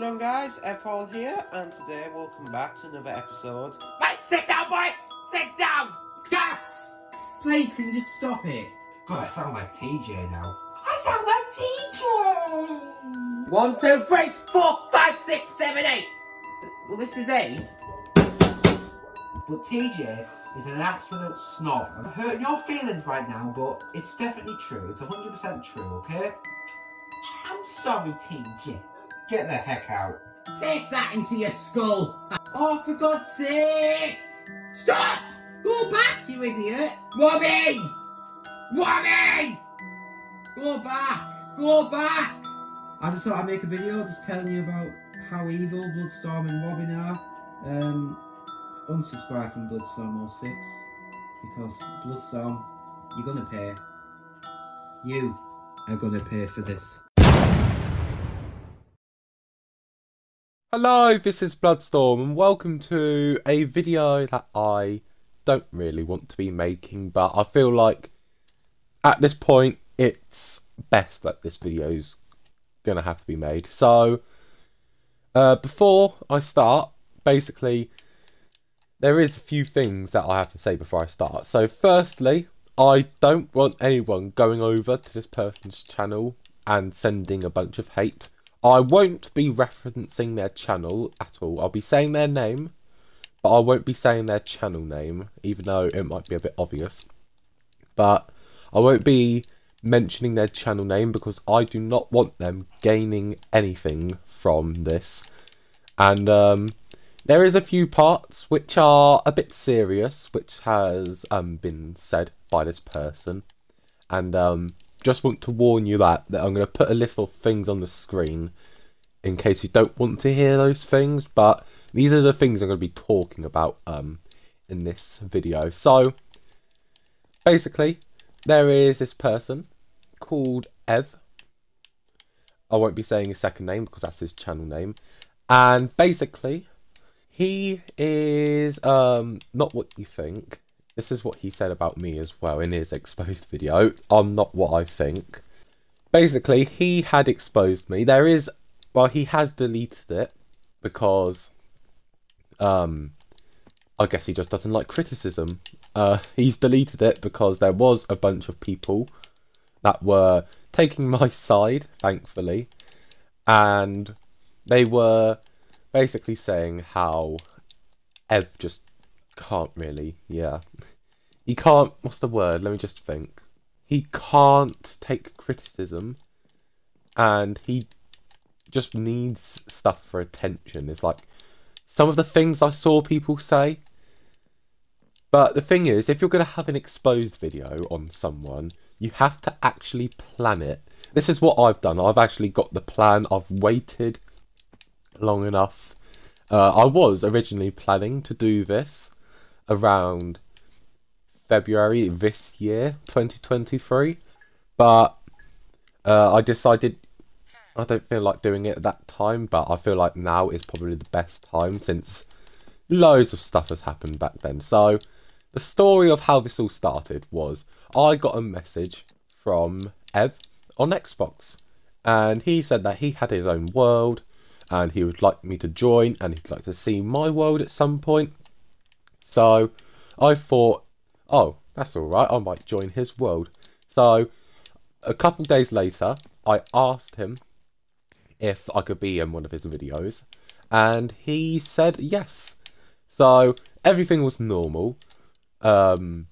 going on guys, F Hall here, and today welcome back to another episode. Right, sit down boy! Sit down! Cats! Please, can you just stop it? God, I sound like TJ now. I sound like TJ! One, two, three, four, five, six, seven, eight! Well, this is eight. But TJ is an absolute snob. I'm hurting your feelings right now, but it's definitely true. It's 100% true, okay? I'm sorry, TJ. Get the heck out. Take that into your skull! Oh, for God's sake! Stop! Go back, you idiot! Robin! Robin! Go back! Go back! I just thought I'd make a video just telling you about how evil Bloodstorm and Robin are. Um, unsubscribe from Bloodstorm 06 because Bloodstorm, you're gonna pay. You are gonna pay for this. Hello, this is Bloodstorm and welcome to a video that I don't really want to be making but I feel like at this point it's best that this video's gonna have to be made. So uh, before I start, basically there is a few things that I have to say before I start. So firstly, I don't want anyone going over to this person's channel and sending a bunch of hate. I won't be referencing their channel at all. I'll be saying their name, but I won't be saying their channel name, even though it might be a bit obvious. But I won't be mentioning their channel name because I do not want them gaining anything from this. And um, there is a few parts which are a bit serious, which has um, been said by this person. And um, just want to warn you that, that I'm going to put a list of things on the screen in case you don't want to hear those things. But these are the things I'm going to be talking about um, in this video. So, basically, there is this person called Ev. I won't be saying his second name because that's his channel name. And basically, he is um, not what you think. This is what he said about me as well in his exposed video. I'm not what I think. Basically, he had exposed me. There is, well, he has deleted it because, um, I guess he just doesn't like criticism. Uh, he's deleted it because there was a bunch of people that were taking my side, thankfully, and they were basically saying how Ev just can't really, yeah. He can't, what's the word? Let me just think. He can't take criticism and he just needs stuff for attention. It's like some of the things I saw people say. But the thing is, if you're going to have an exposed video on someone, you have to actually plan it. This is what I've done. I've actually got the plan. I've waited long enough. Uh, I was originally planning to do this around February this year, 2023, but uh, I decided I don't feel like doing it at that time, but I feel like now is probably the best time since loads of stuff has happened back then. So, the story of how this all started was I got a message from Ev on Xbox, and he said that he had his own world and he would like me to join and he'd like to see my world at some point. So I thought, oh, that's alright, I might join his world. So a couple days later, I asked him if I could be in one of his videos, and he said yes. So everything was normal um,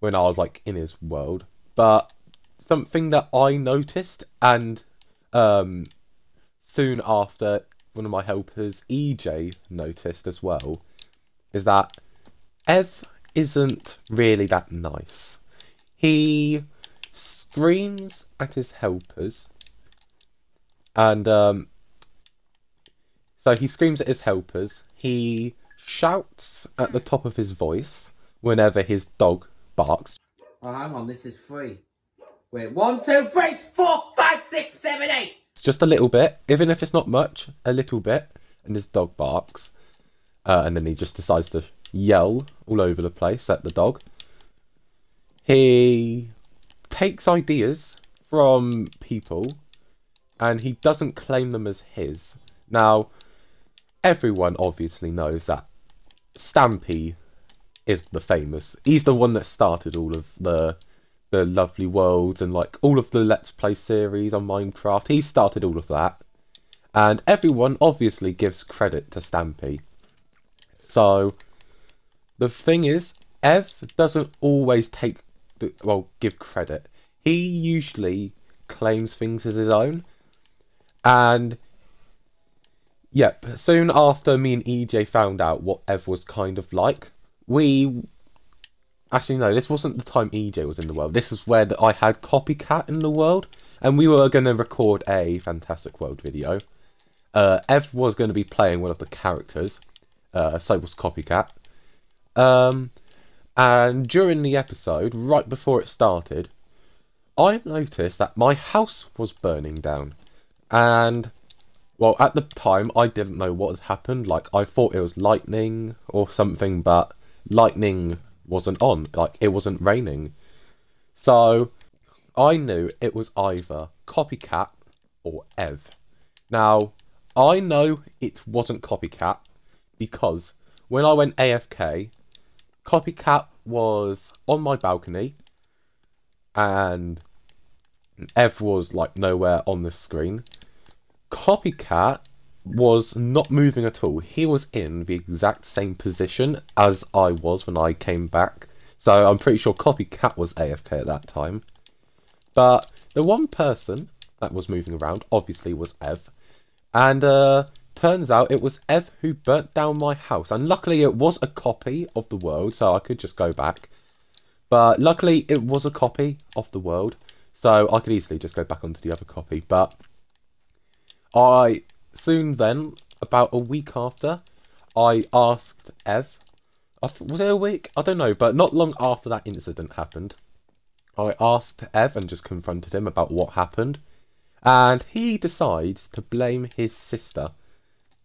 when I was like in his world, but something that I noticed and um, soon after one of my helpers, EJ, noticed as well, is that Ev isn't really that nice. He screams at his helpers, and um, so he screams at his helpers. He shouts at the top of his voice whenever his dog barks. Oh, hang on, this is free. Wait, one, two, three, four, five, six, seven, eight. It's just a little bit, even if it's not much, a little bit, and his dog barks, uh, and then he just decides to yell all over the place at the dog. He takes ideas from people, and he doesn't claim them as his. Now, everyone obviously knows that Stampy is the famous. He's the one that started all of the the lovely worlds and like all of the Let's Play series on Minecraft. He started all of that. And everyone obviously gives credit to Stampy. So the thing is, Ev doesn't always take well give credit. He usually claims things as his own. And yep, soon after me and EJ found out what Ev was kind of like, we actually no, this wasn't the time EJ was in the world. This is where the, I had Copycat in the world, and we were going to record a Fantastic World video. Uh, Ev was going to be playing one of the characters, uh, so was Copycat. Um, and during the episode, right before it started, I noticed that my house was burning down. And, well, at the time, I didn't know what had happened. Like, I thought it was lightning or something, but lightning wasn't on. Like, it wasn't raining. So, I knew it was either Copycat or Ev. Now, I know it wasn't Copycat because when I went AFK, Copycat was on my balcony and Ev was like nowhere on the screen. Copycat was not moving at all. He was in the exact same position as I was when I came back. So I'm pretty sure Copycat was AFK at that time. But the one person that was moving around obviously was Ev. And uh, turns out it was Ev who burnt down my house. And luckily it was a copy of the world, so I could just go back. But luckily it was a copy of the world. So I could easily just go back onto the other copy. But I soon then, about a week after, I asked Ev. Was it a week? I don't know, but not long after that incident happened, I asked Ev and just confronted him about what happened. And he decides to blame his sister.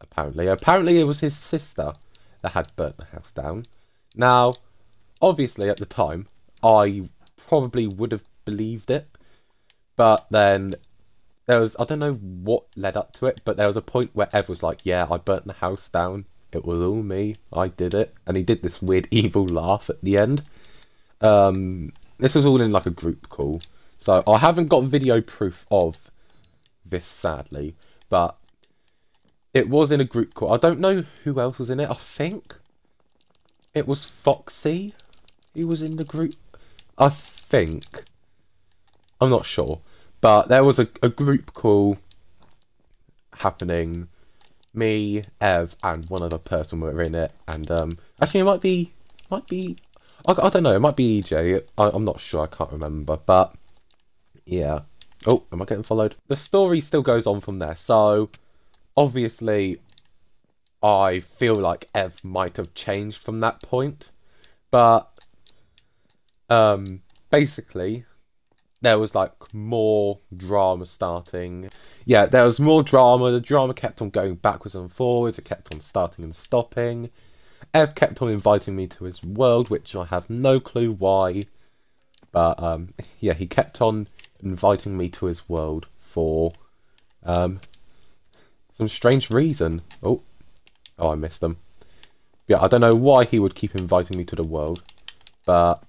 Apparently, apparently it was his sister that had burnt the house down. Now, obviously, at the time, I probably would have believed it but then there was I don't know what led up to it, but there was a point where Ev was like, "Yeah, I burnt the house down. It was all me. I did it." And he did this weird evil laugh at the end. Um, this was all in like a group call, so I haven't got video proof of this, sadly, but it was in a group call. I don't know who else was in it. I think it was Foxy. He was in the group. I think. I'm not sure. But there was a, a group call happening. Me, Ev, and one other person were in it. And um, actually, it might be, might be, I, I don't know. It might be EJ. I, I'm not sure. I can't remember. But yeah. Oh, am I getting followed? The story still goes on from there. So obviously, I feel like Ev might have changed from that point. But um, basically, there was like more drama starting. Yeah, there was more drama. The drama kept on going backwards and forwards. It kept on starting and stopping. Ev kept on inviting me to his world, which I have no clue why. But um, yeah, he kept on inviting me to his world for um, some strange reason. Oh, oh, I missed them. Yeah, I don't know why he would keep inviting me to the world, but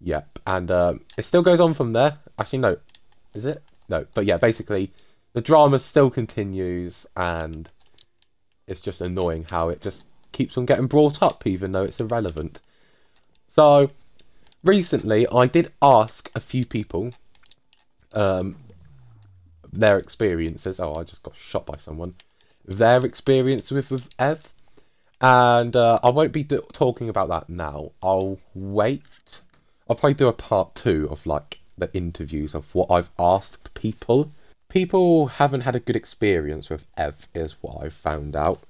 Yep, and um, it still goes on from there. Actually, no, is it? No, but yeah, basically, the drama still continues, and it's just annoying how it just keeps on getting brought up, even though it's irrelevant. So, recently, I did ask a few people um, their experiences. Oh, I just got shot by someone. Their experience with, with Ev. And uh, I won't be talking about that now. I'll wait I'll probably do a part two of like the interviews of what I've asked people. People haven't had a good experience with Ev, is what I've found out.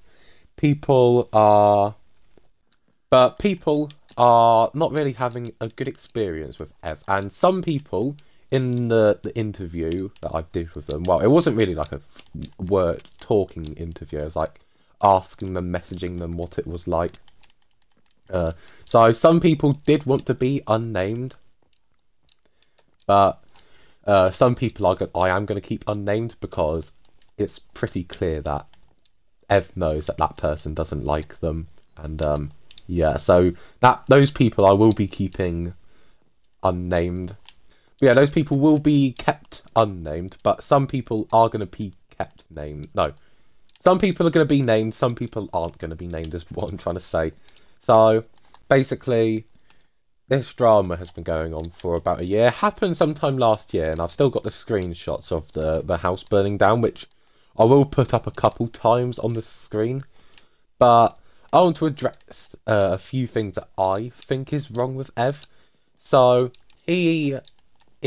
People are. But people are not really having a good experience with Ev. And some people in the, the interview that I did with them, well, it wasn't really like a word talking interview. It was like asking them, messaging them what it was like uh, so some people did want to be unnamed, but uh, some people are. I am going to keep unnamed because it's pretty clear that Ev knows that that person doesn't like them, and um, yeah, so that those people I will be keeping unnamed. Yeah, those people will be kept unnamed, but some people are going to be kept named. No, some people are going to be named, some people aren't going to be named. Is what I'm trying to say. So basically, this drama has been going on for about a year. It Happened sometime last year, and I've still got the screenshots of the the house burning down, which I will put up a couple times on the screen. But I want to address uh, a few things that I think is wrong with Ev. So he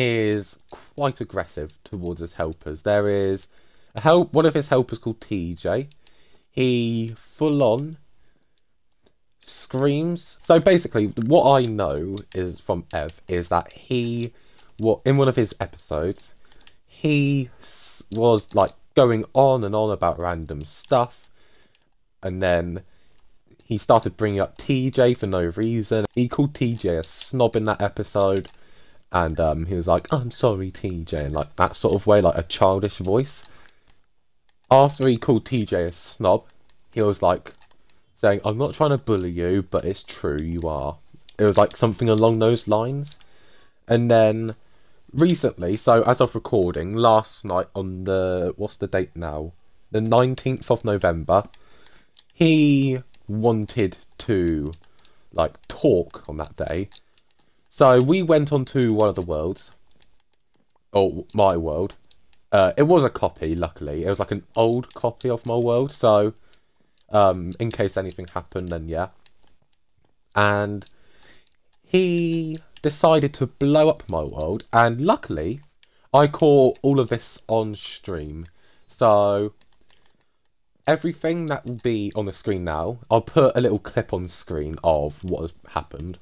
is quite aggressive towards his helpers. There is a help one of his helpers called TJ. He full on screams. So basically, what I know is from Ev is that he, what in one of his episodes, he was like going on and on about random stuff, and then he started bringing up TJ for no reason. He called TJ a snob in that episode, and um, he was like, "I'm sorry, TJ," and like that sort of way, like a childish voice. After he called TJ a snob, he was like saying, "I'm not trying to bully you, but it's true, you are." It was like something along those lines, and then recently, so as of recording, last night on the what's the date now? The 19th of November, he wanted to like talk on that day. So we went on to one of the worlds. Or my world. Uh, it was a copy, luckily. It was like an old copy of my world, so um, in case anything happened, then yeah. And he decided to blow up my world, and luckily, I caught all of this on stream. So, everything that will be on the screen now, I'll put a little clip on screen of what has happened.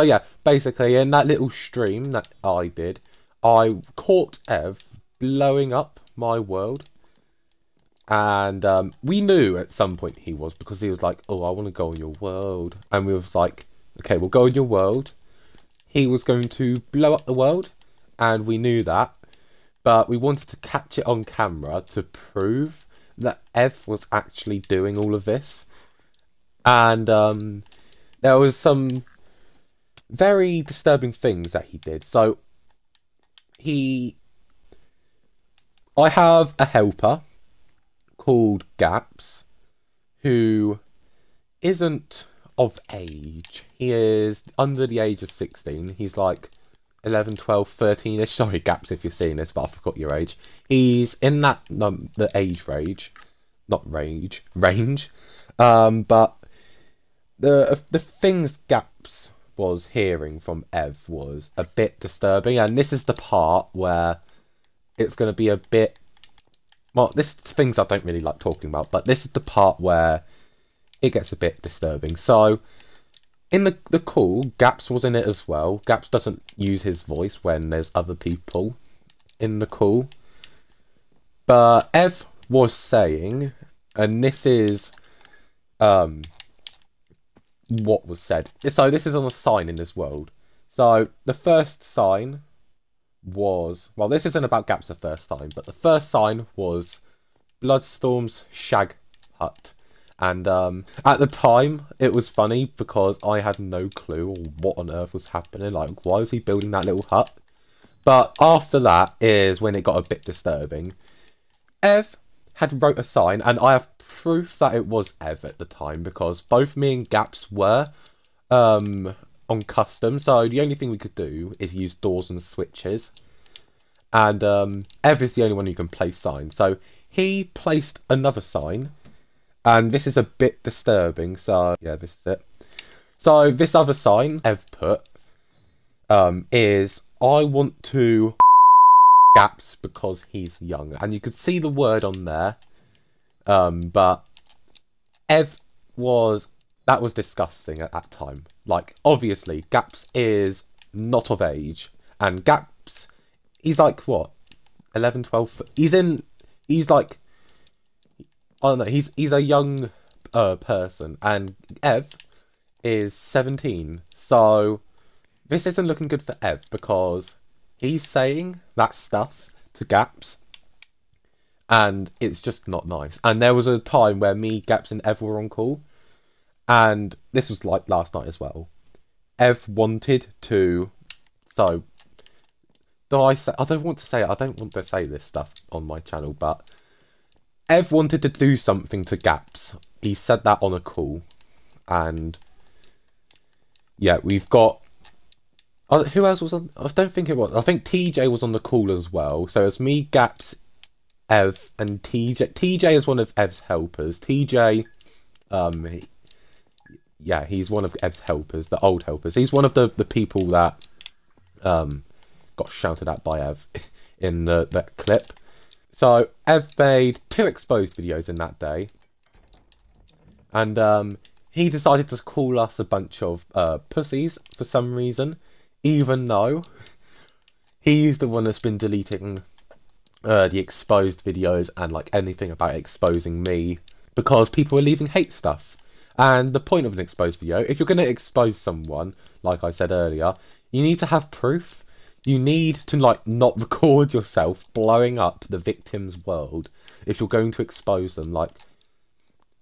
So yeah, basically in that little stream that I did, I caught Ev blowing up my world. And um, we knew at some point he was because he was like, "Oh, I want to go on your world," and we was like, "Okay, we'll go on your world." He was going to blow up the world, and we knew that, but we wanted to catch it on camera to prove that Ev was actually doing all of this. And um, there was some very disturbing things that he did. So he I have a helper called Gaps who isn't of age. He is under the age of 16. He's like 11, 12, 13ish. Sorry, Gaps, if you're seeing this, but I forgot your age. He's in that the age range, not range, range. Um, but the the things Gaps was hearing from Ev was a bit disturbing, and this is the part where it's going to be a bit. Well, this things I don't really like talking about, but this is the part where it gets a bit disturbing. So, in the the call, Gaps was in it as well. Gaps doesn't use his voice when there's other people in the call, but Ev was saying, and this is um what was said. So this is on a sign in this world. So the first sign was well, this isn't about Gaps the first time, but the first sign was Bloodstorm's Shag Hut. And um, at the time, it was funny because I had no clue what on earth was happening. Like, why was he building that little hut? But after that is when it got a bit disturbing. Ev had wrote a sign, and I have proof that it was Ev at the time because both me and Gaps were um, on custom. So the only thing we could do is use doors and switches. And um, Ev is the only one who can place signs. So he placed another sign. and this is a bit disturbing. So yeah, this is it. So this other sign Ev put um, is I want to gaps because he's young, and you could see the word on there. Um, but Ev was that was disgusting at that time. Like obviously, Gaps is not of age, and Gaps he's like what 11, 12. He's in. He's like. I don't know. He's he's a young uh, person, and Ev is seventeen. So this isn't looking good for Ev because he's saying that stuff to Gaps, and it's just not nice. And there was a time where me, Gaps, and Ev were on call, and this was like last night as well. Ev wanted to, so though I say I don't want to say I don't want to say this stuff on my channel, but Ev wanted to do something to Gaps. He said that on a call, and yeah, we've got. Uh, who else was on? I don't think it was. I think TJ was on the call as well. So it's me, Gaps, Ev, and TJ. TJ is one of Ev's helpers. TJ, um, he, yeah, he's one of Ev's helpers, the old helpers. He's one of the the people that um got shouted at by Ev in the, that clip. So Ev made two exposed videos in that day, and um, he decided to call us a bunch of uh, pussies for some reason, even though he's the one that's been deleting uh, the exposed videos and like anything about exposing me because people are leaving hate stuff. And the point of an exposed video, if you're going to expose someone, like I said earlier, you need to have proof. You need to like not record yourself blowing up the victim's world if you're going to expose them. Like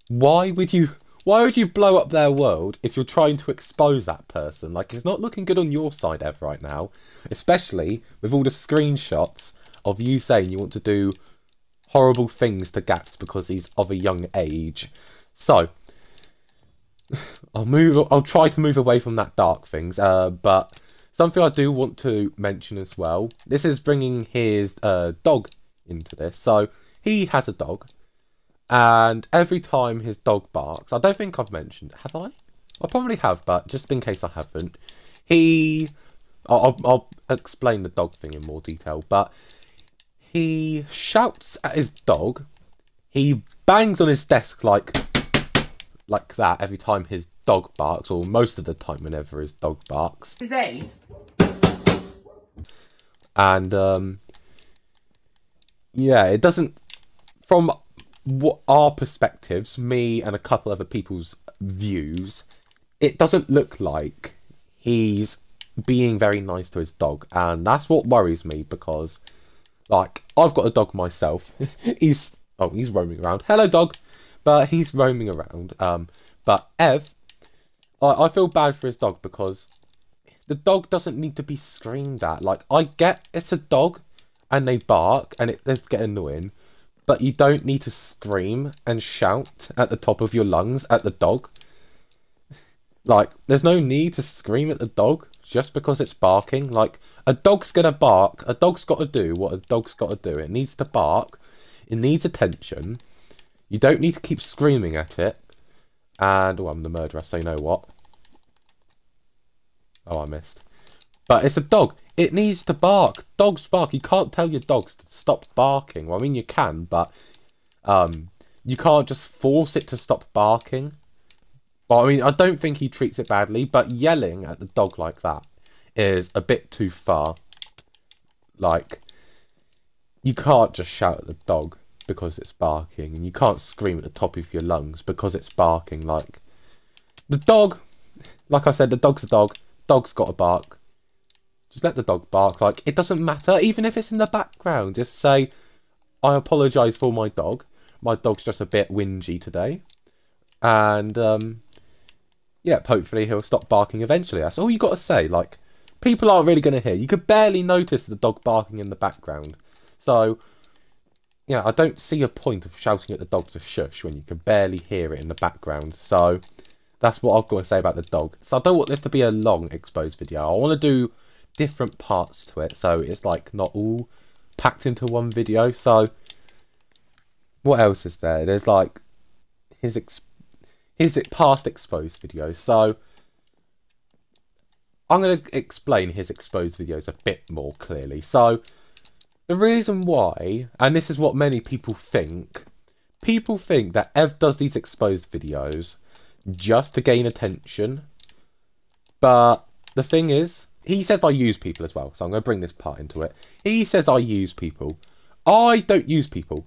why would you why would you blow up their world if you're trying to expose that person? Like it's not looking good on your side ever right now especially with all the screenshots of you saying you want to do horrible things to gaps because he's of a young age so i'll move i'll try to move away from that dark things uh, but Something I do want to mention as well. This is bringing his uh, dog into this. So he has a dog, and every time his dog barks, I don't think I've mentioned. Have I? I probably have, but just in case I haven't, he. I'll, I'll explain the dog thing in more detail, but he shouts at his dog. He bangs on his desk like like that every time his dog barks, or most of the time whenever his dog barks. His age? And um, yeah, it doesn't. From what our perspectives, me and a couple other people's views, it doesn't look like he's being very nice to his dog, and that's what worries me because, like, I've got a dog myself. he's oh, he's roaming around. Hello, dog, but he's roaming around. Um, but Ev I, I feel bad for his dog because the dog doesn't need to be screamed at. Like, I get it's a dog and they bark and it does get annoying, but you don't need to scream and shout at the top of your lungs at the dog. Like, there's no need to scream at the dog just because it's barking. Like, a dog's gonna bark, a dog's gotta do what a dog's gotta do. It needs to bark, it needs attention. You don't need to keep screaming at it. And, oh, I'm the murderer, so you know what? Oh, I missed. But it's a dog. It needs to bark. Dogs bark. You can't tell your dogs to stop barking. Well, I mean, you can, but um, you can't just force it to stop barking. But I mean, I don't think he treats it badly, but yelling at the dog like that is a bit too far. Like, you can't just shout at the dog because it's barking, and you can't scream at the top of your lungs because it's barking. Like the dog, like I said, the dog's a dog. Dog's got to bark. Just let the dog bark. Like it doesn't matter, even if it's in the background. Just say, "I apologise for my dog. My dog's just a bit whingy today," and um, yeah, hopefully he'll stop barking eventually. That's all you got to say. Like people aren't really going to hear. You could barely notice the dog barking in the background. So yeah, I don't see a point of shouting at the dog to shush when you can barely hear it in the background. So that's what I've got to say about the dog. So I don't want this to be a long exposed video. I want to do different parts to it, so it's like not all packed into one video. So what else is there? There's like his ex- it past exposed videos. So I'm going to explain his exposed videos a bit more clearly. So the reason why, and this is what many people think, people think that Ev does these exposed videos just to gain attention. But the thing is, he says I use people as well, so I'm going to bring this part into it. He says I use people. I don't use people.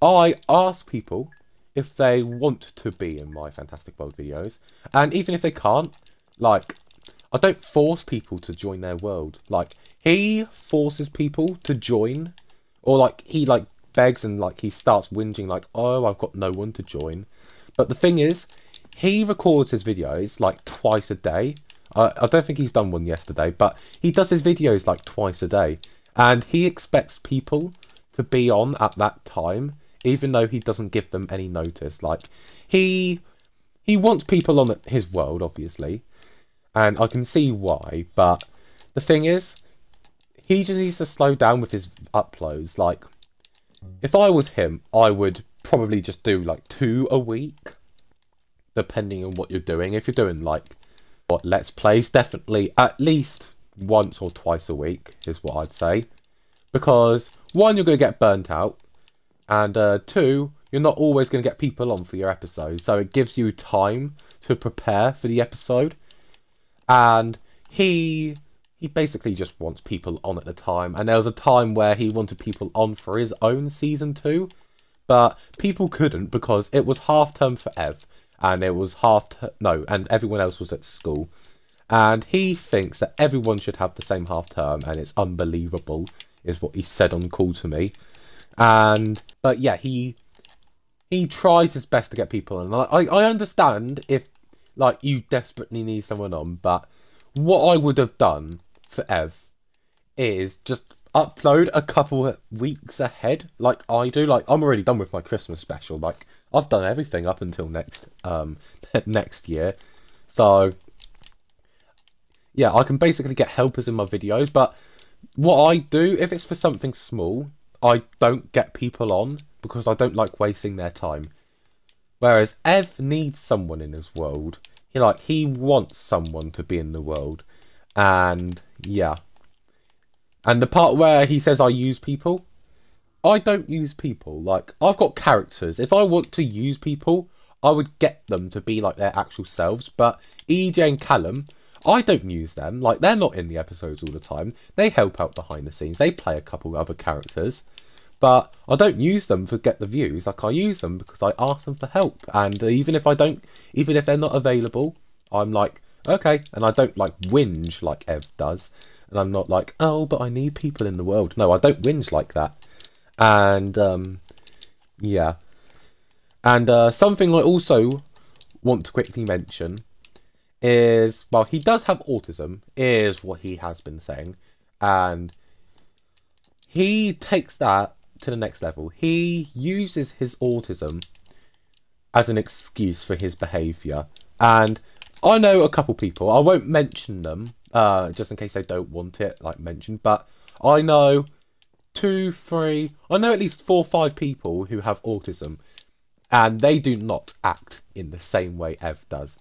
I ask people if they want to be in my Fantastic World videos. And even if they can't, like, I don't force people to join their world. Like, he forces people to join. Or, like, he, like, begs and, like, he starts whinging, like, oh, I've got no one to join. But the thing is, he records his videos, like, twice a day. I, I don't think he's done one yesterday, but he does his videos, like, twice a day. And he expects people to be on at that time even though he doesn't give them any notice. Like he he wants people on his world, obviously, and I can see why. But the thing is, he just needs to slow down with his uploads. Like, if I was him, I would probably just do like two a week, depending on what you're doing. If you're doing like what let's plays, definitely at least once or twice a week is what I'd say. Because one, you're going to get burnt out and uh, two, you're not always going to get people on for your episode, so it gives you time to prepare for the episode. And he he basically just wants people on at the time. And there was a time where he wanted people on for his own season two, but people couldn't because it was half term for Ev, and it was half no, and everyone else was at school. And he thinks that everyone should have the same half term, and it's unbelievable, is what he said on call to me. And but yeah, he he tries his best to get people on. I I understand if like you desperately need someone on, but what I would have done for Ev is just upload a couple weeks ahead, like I do. Like I'm already done with my Christmas special. Like I've done everything up until next um next year, so yeah, I can basically get helpers in my videos. But what I do if it's for something small I don't get people on because I don't like wasting their time. Whereas Ev needs someone in his world. He like he wants someone to be in the world. And yeah. And the part where he says I use people, I don't use people. Like I've got characters. If I want to use people, I would get them to be like their actual selves. But EJ and Callum, I don't use them. Like they're not in the episodes all the time. They help out behind the scenes. They play a couple other characters, but I don't use them to get the views. Like I use them because I ask them for help. And even if I don't, even if they're not available, I'm like okay, and I don't like whinge like Ev does. And I'm not like oh, but I need people in the world. No, I don't whinge like that. And um, yeah. And uh, something I also want to quickly mention is well, he does have autism, is what he has been saying, and he takes that to the next level. He uses his autism as an excuse for his behaviour, and I know a couple people. I won't mention them, uh, just in case they don't want it like mentioned, but I know two, three, I know at least four, five people who have autism, and they do not act in the same way Ev does.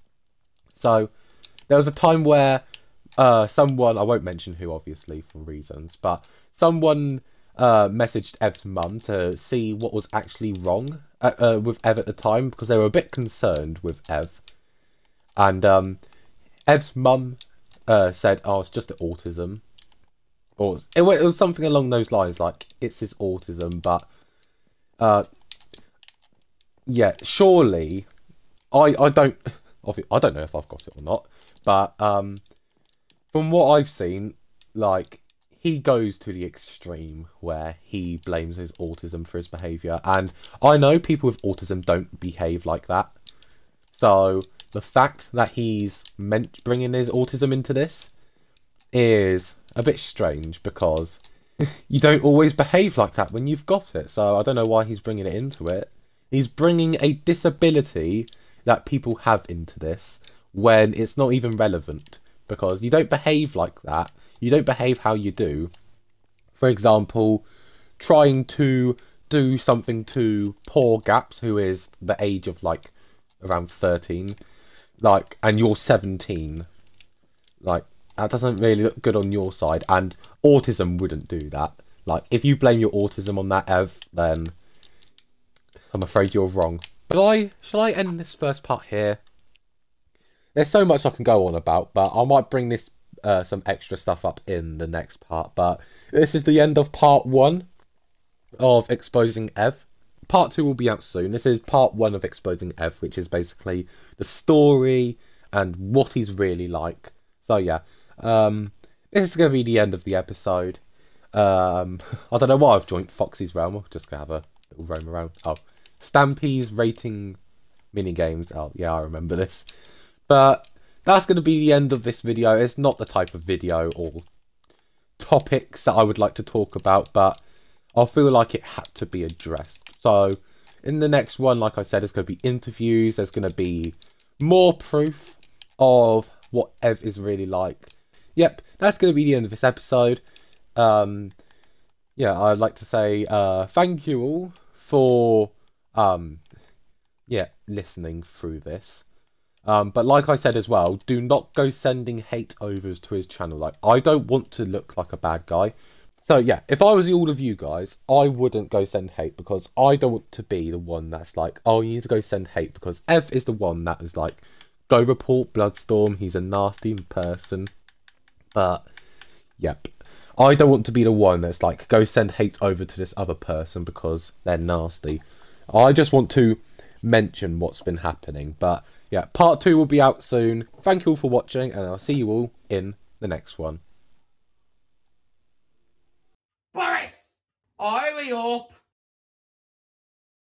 So there was a time where uh, someone, I won't mention who obviously for reasons, but someone uh, messaged Ev's mum to see what was actually wrong uh, uh, with Ev at the time because they were a bit concerned with Ev. And um, Ev's mum uh, said, "Oh, it's just autism," or it, it, was something along those lines, like it's his autism. But uh, yeah, surely I I don't I don't know if I've got it or not, but um, from what I've seen, like he goes to the extreme where he blames his autism for his behavior, and I know people with autism don't behave like that. So the fact that he's meant bringing his autism into this is a bit strange because you don't always behave like that when you've got it. So I don't know why he's bringing it into it. He's bringing a disability that people have into this when it's not even relevant because you don't behave like that. You don't behave how you do. For example, trying to do something to poor Gaps, who is the age of like around 13, like, and you're 17, like, that doesn't really look good on your side, and autism wouldn't do that. Like, if you blame your autism on that, Ev, then I'm afraid you're wrong. But I shall I end this first part here? There's so much I can go on about, but I might bring this uh, some extra stuff up in the next part. But this is the end of part one of exposing Ev. Part two will be out soon. This is part one of exposing Ev, which is basically the story and what he's really like. So yeah, um, this is going to be the end of the episode. Um, I don't know why I've joined Foxy's realm. I'll just gonna have a little roam around. Oh, Stampy's rating mini games. Oh yeah, I remember this. But that's going to be the end of this video. It's not the type of video or topics that I would like to talk about, but I feel like it had to be addressed. So in the next one, like I said, there's going to be interviews. There's going to be more proof of what Ev is really like. Yep, that's going to be the end of this episode. Um, yeah, I'd like to say uh, thank you all for um, yeah listening through this. Um, but like I said as well, do not go sending hate overs to his channel. Like, I don't want to look like a bad guy. So yeah, if I was all of you guys, I wouldn't go send hate because I don't want to be the one that's like, oh, you need to go send hate because Ev is the one that is like, go report Bloodstorm. He's a nasty person. But yep, I don't want to be the one that's like, go send hate over to this other person because they're nasty. I just want to mention what's been happening. But yeah, part two will be out soon. Thank you all for watching, and I'll see you all in the next one. Boris! Hurry up!